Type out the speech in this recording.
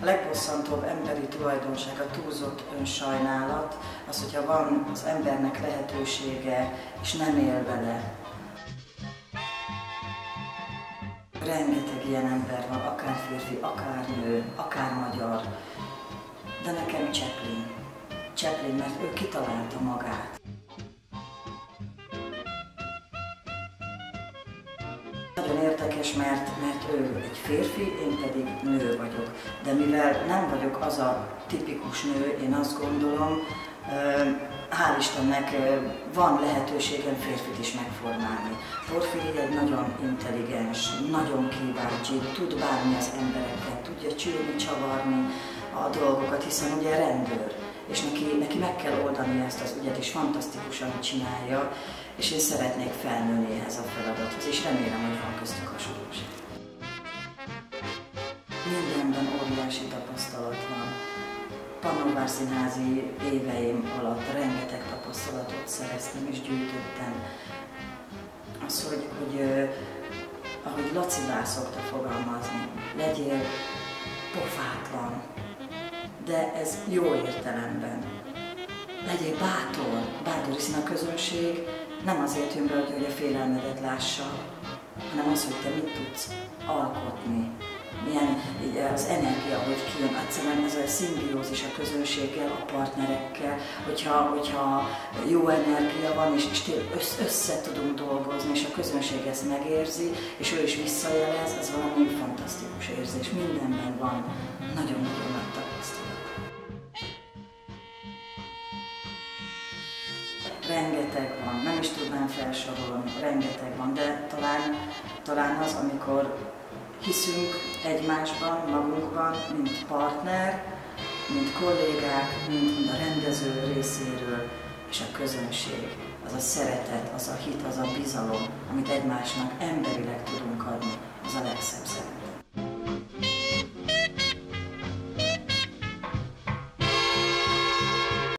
A legbosszantóbb emberi tulajdonság a túlzott önsajnálat, az, hogyha van az embernek lehetősége, és nem él vele. Rengeteg ilyen ember van, akár férfi, akár nő, akár magyar, de nekem Chaplin. Chaplin, mert ő kitalálta magát. Nagyon érdekes, mert, mert ő egy férfi, én pedig nő vagyok. De mivel nem vagyok az a tipikus nő, én azt gondolom, hál' Istennek van lehetőségem férfit is megformálni. Porfiri egy nagyon intelligens, nagyon kíváncsi, tud bánni az emberekkel, tudja csülni, csavarni a dolgokat, hiszen ugye rendőr, és neki, neki meg kell oldani ezt az ügyet, és fantasztikusan csinálja, és én szeretnék felnőni ehhez a feladathoz, és remélem, hogy van köztük hasonlóság. Mindenben óriási tapasztalat van. Pannonvár színházi éveim alatt rengeteg tapasztalatot szereztem és gyűjtöttem. Az, hogy, hogy ahogy Laci Bár szokta fogalmazni, legyél pofátlan, de ez jó értelemben. Legyél bátor, bátor, a közönség nem azért jön be, hogy a félelmedet lássa, hanem az, hogy te mit tudsz alkotni, milyen az energia, hogy kijön. Egyszerűen ez a szimbiózis a közönséggel, a partnerekkel, hogyha, hogyha jó energia van, és, és össze, össze tudunk dolgozni, és a közönség ezt megérzi, és ő is visszajelez, az valami fantasztikus érzés. Mindenben van nagyon-nagyon rengeteg van, nem is tudnám felsorolni, rengeteg van, de talán, talán az, amikor hiszünk egymásban, magunkban, mint partner, mint kollégák, mint, a rendező részéről, és a közönség, az a szeretet, az a hit, az a bizalom, amit egymásnak emberileg tudunk adni, az a legszebb szerep.